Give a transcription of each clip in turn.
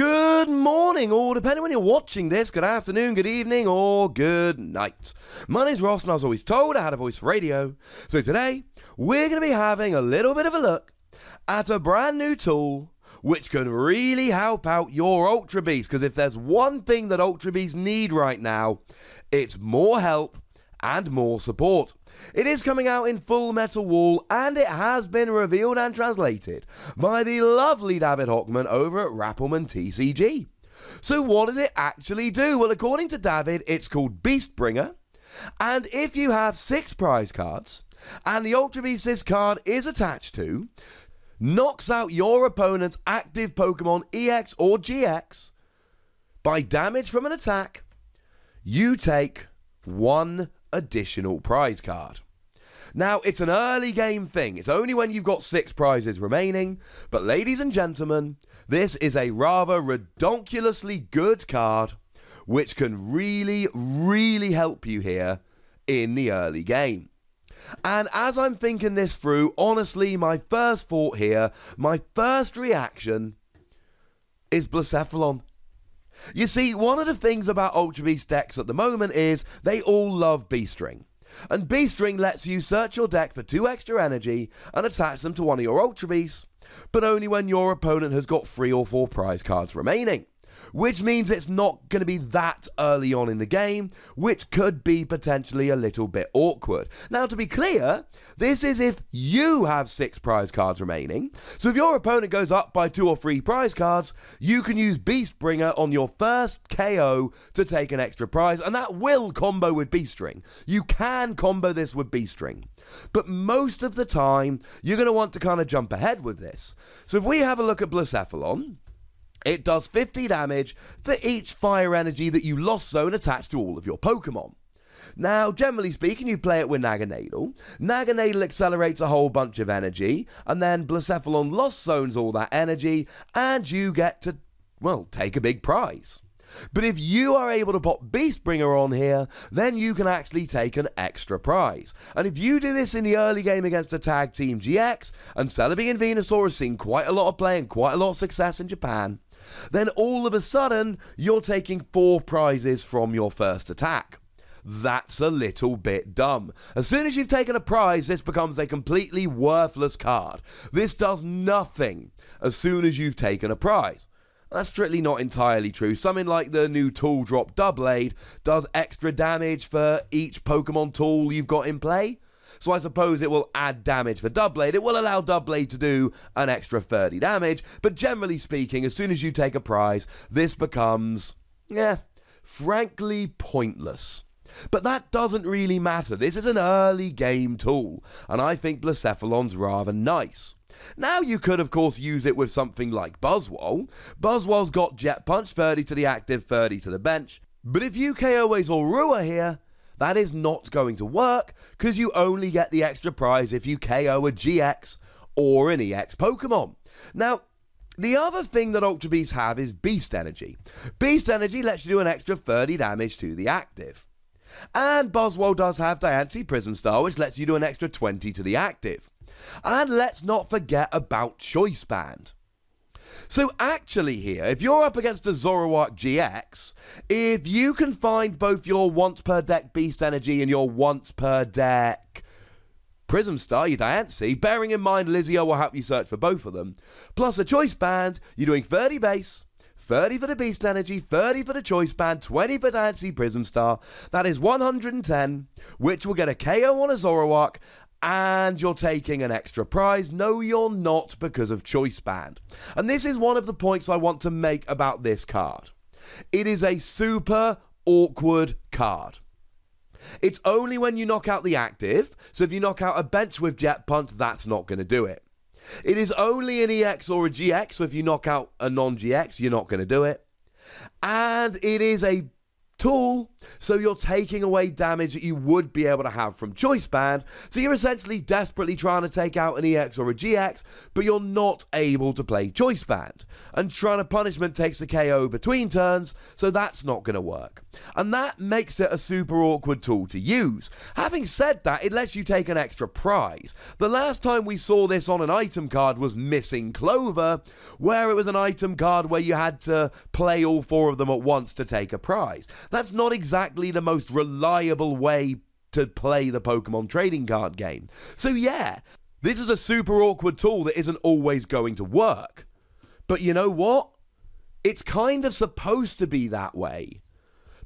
Good morning, or depending when you're watching this, good afternoon, good evening, or good night. My name's Ross, and I was always told I had a voice for radio. So today, we're going to be having a little bit of a look at a brand new tool which can really help out your Ultra Beast. Because if there's one thing that Ultra Beasts need right now, it's more help and more support. It is coming out in Full Metal Wall and it has been revealed and translated by the lovely David Hochmann over at Rappelmann TCG. So, what does it actually do? Well, according to David, it's called Beastbringer. And if you have six prize cards and the Ultra Beast this card is attached to, knocks out your opponent's active Pokemon EX or GX by damage from an attack, you take one additional prize card. Now, it's an early game thing. It's only when you've got six prizes remaining. But, ladies and gentlemen, this is a rather redonkulously good card which can really, really help you here in the early game. And as I'm thinking this through, honestly, my first thought here, my first reaction is Blacephalon. You see, one of the things about Ultra Beast decks at the moment is they all love Beast Ring. And Beast Ring lets you search your deck for two extra energy and attach them to one of your Ultra Beasts, but only when your opponent has got three or four prize cards remaining which means it's not going to be that early on in the game, which could be potentially a little bit awkward. Now, to be clear, this is if you have six prize cards remaining. So if your opponent goes up by two or three prize cards, you can use Beastbringer on your first KO to take an extra prize, and that will combo with Beast Ring. You can combo this with Beast Ring. But most of the time, you're going to want to kind of jump ahead with this. So if we have a look at Blacephalon, it does 50 damage for each fire energy that you lost zone attached to all of your Pokemon. Now, generally speaking, you play it with Naganadel. Naganadel accelerates a whole bunch of energy, and then Blacephalon lost zones all that energy, and you get to, well, take a big prize. But if you are able to pop Beastbringer on here, then you can actually take an extra prize. And if you do this in the early game against a tag team GX, and Celebi and Venusaur has seen quite a lot of play and quite a lot of success in Japan, then all of a sudden you're taking four prizes from your first attack. That's a little bit dumb. As soon as you've taken a prize, this becomes a completely worthless card. This does nothing as soon as you've taken a prize. That's strictly not entirely true. Something like the new tool drop Doublade does extra damage for each Pokemon tool you've got in play. So I suppose it will add damage for Doublade. It will allow Doublade to do an extra 30 damage, but generally speaking, as soon as you take a prize, this becomes, yeah, frankly pointless. But that doesn't really matter. This is an early game tool, and I think Blacephalon's rather nice. Now you could of course use it with something like Buzzwole. Buzzwole's got Jet Punch 30 to the active, 30 to the bench. But if you KO Zorua here, that is not going to work because you only get the extra prize if you KO a GX or an EX Pokemon. Now, the other thing that Ultra Beasts have is Beast Energy. Beast Energy lets you do an extra 30 damage to the active. And Buzzwole does have Diancie Prism Star, which lets you do an extra 20 to the active. And let's not forget about Choice Band. So actually here, if you're up against a Zoroark GX, if you can find both your once per deck Beast Energy and your once per deck Prism Star, your Diancie, bearing in mind Lizio will help you search for both of them, plus a choice band, you're doing 30 base, 30 for the Beast Energy, 30 for the Choice Band, 20 for Diancie Prism Star. That is 110, which will get a KO on a Zoroark, and you're taking an extra prize. No, you're not because of Choice Band. And this is one of the points I want to make about this card. It is a super awkward card. It's only when you knock out the active, so if you knock out a bench with Jet Punch, that's not going to do it. It is only an EX or a GX, so if you knock out a non GX, you're not going to do it. And it is a tool, so you're taking away damage that you would be able to have from Choice Band. So you're essentially desperately trying to take out an EX or a GX, but you're not able to play Choice Band. And to Punishment takes a KO between turns, so that's not going to work. And that makes it a super awkward tool to use. Having said that, it lets you take an extra prize. The last time we saw this on an item card was Missing Clover, where it was an item card where you had to play all four of them at once to take a prize. That's not exactly the most reliable way to play the Pokemon trading card game. So, yeah, this is a super awkward tool that isn't always going to work. But you know what? It's kind of supposed to be that way.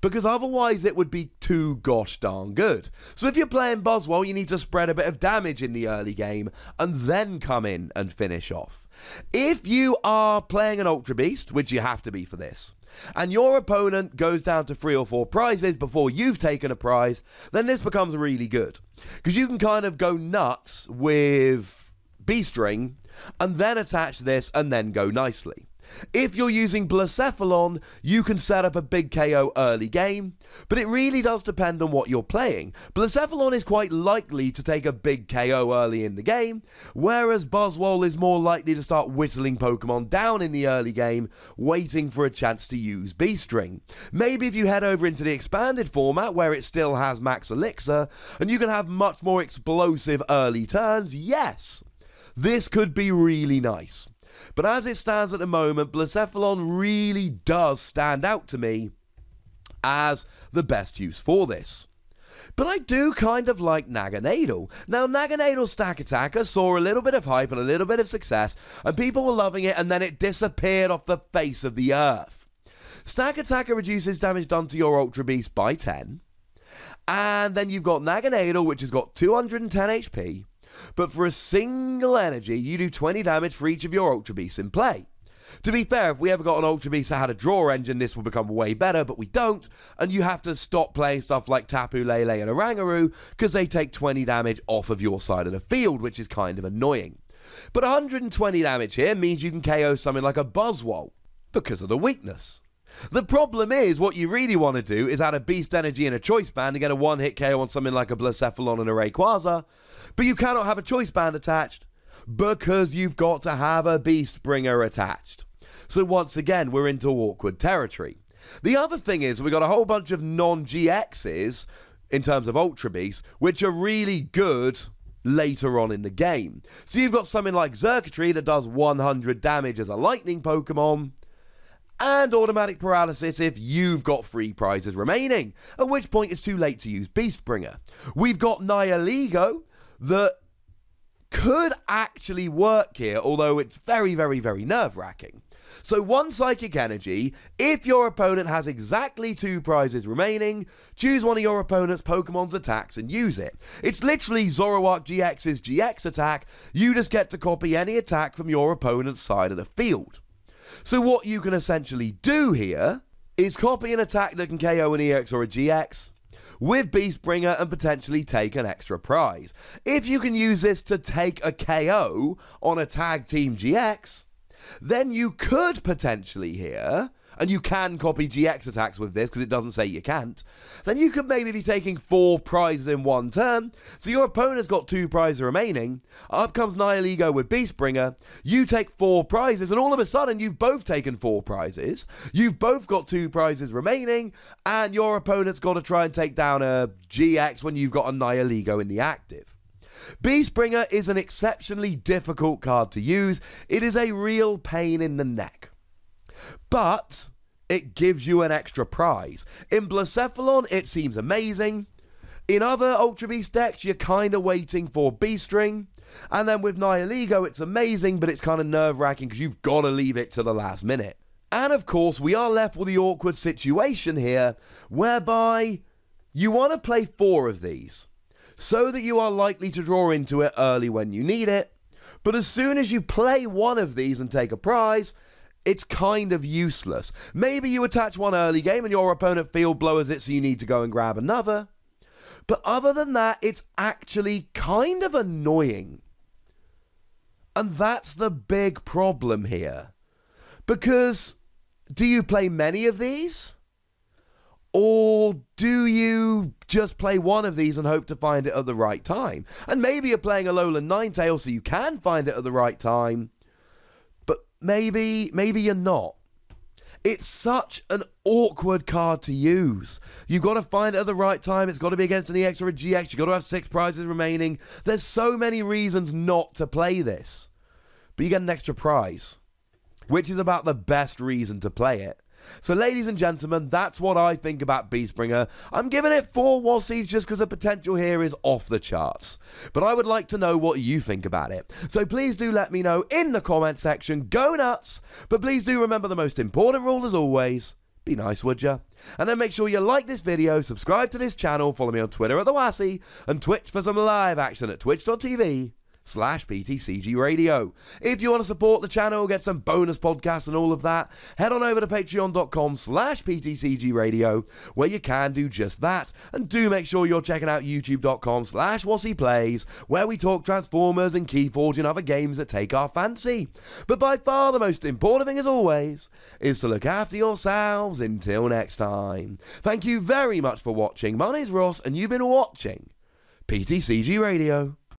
Because otherwise, it would be too gosh darn good. So, if you're playing Buzzwole, you need to spread a bit of damage in the early game and then come in and finish off. If you are playing an Ultra Beast, which you have to be for this, and your opponent goes down to three or four prizes before you've taken a prize, then this becomes really good. Because you can kind of go nuts with Beast Ring and then attach this and then go nicely. If you're using Blacephalon, you can set up a big KO early game, but it really does depend on what you're playing. Blacephalon is quite likely to take a big KO early in the game, whereas Buzzwole is more likely to start whittling Pokemon down in the early game, waiting for a chance to use Beast Ring. Maybe if you head over into the expanded format where it still has Max Elixir, and you can have much more explosive early turns, yes, this could be really nice. But as it stands at the moment, Blacephalon really does stand out to me as the best use for this. But I do kind of like Naganadel. Now, Naganadel Stack Attacker saw a little bit of hype and a little bit of success, and people were loving it, and then it disappeared off the face of the earth. Stack Attacker reduces damage done to your Ultra Beast by 10. And then you've got Naganadel, which has got 210 HP, but for a single energy, you do 20 damage for each of your Ultra Beasts in play. To be fair, if we ever got an Ultra Beast that had a draw engine, this would become way better, but we don't, and you have to stop playing stuff like Tapu Lele and Oranguru because they take 20 damage off of your side of the field, which is kind of annoying. But 120 damage here means you can KO something like a Buzzwole because of the weakness. The problem is, what you really want to do is add a Beast Energy and a Choice Band to get a one hit KO on something like a Blacephalon and a Rayquaza, but you cannot have a Choice Band attached because you've got to have a Beast Bringer attached. So once again, we're into awkward territory. The other thing is, we've got a whole bunch of non GXs in terms of Ultra Beasts, which are really good later on in the game. So you've got something like Xurkitree that does 100 damage as a lightning Pokemon, and automatic paralysis if you've got three prizes remaining, at which point it's too late to use Beastbringer. We've got Nihilego that could actually work here, although it's very, very, very nerve wracking. So, one psychic energy. If your opponent has exactly two prizes remaining, choose one of your opponent's Pokemon's attacks and use it. It's literally Zoroark GX's GX attack. You just get to copy any attack from your opponent's side of the field. So, what you can essentially do here is copy an attack that can KO an EX or a GX with Beastbringer and potentially take an extra prize. If you can use this to take a KO on a tag team GX, then you could potentially here and you can copy GX attacks with this because it doesn't say you can't, then you could maybe be taking four prizes in one turn. So your opponent's got two prizes remaining. Up comes Nihilego with Beastbringer. You take four prizes, and all of a sudden you've both taken four prizes. You've both got two prizes remaining, and your opponent's got to try and take down a GX when you've got a Nihilego in the active. Beastbringer is an exceptionally difficult card to use. It is a real pain in the neck but it gives you an extra prize. In Blacephalon, it seems amazing. In other Ultra Beast decks, you're kind of waiting for Beast Ring. And then with Nihilego, it's amazing, but it's kind of nerve wracking because you've got to leave it to the last minute. And of course, we are left with the awkward situation here whereby you want to play four of these so that you are likely to draw into it early when you need it. But as soon as you play one of these and take a prize, it's kind of useless. Maybe you attach one early game and your opponent field blowers it so you need to go and grab another. But other than that, it's actually kind of annoying. And that's the big problem here. Because do you play many of these? Or do you just play one of these and hope to find it at the right time? And maybe you're playing a Alolan Ninetales so you can find it at the right time, maybe maybe you're not. It's such an awkward card to use. You've got to find it at the right time. It's got to be against an EX or a GX. You've got to have six prizes remaining. There's so many reasons not to play this. But you get an extra prize, which is about the best reason to play it. So, ladies and gentlemen, that's what I think about Beastbringer. I'm giving it four Wossies just because the potential here is off the charts. But I would like to know what you think about it. So please do let me know in the comment section. Go nuts! But please do remember the most important rule as always. Be nice, would ya? And then make sure you like this video, subscribe to this channel, follow me on Twitter at the Wossy, and Twitch for some live action at twitch.tv slash PTCG Radio. If you want to support the channel, get some bonus podcasts and all of that, head on over to patreon.com slash PTCG Radio, where you can do just that. And do make sure you're checking out youtube.com slash Plays, where we talk Transformers and Keyforge and other games that take our fancy. But by far the most important thing, as always, is to look after yourselves until next time. Thank you very much for watching. My name's Ross, and you've been watching PTCG Radio.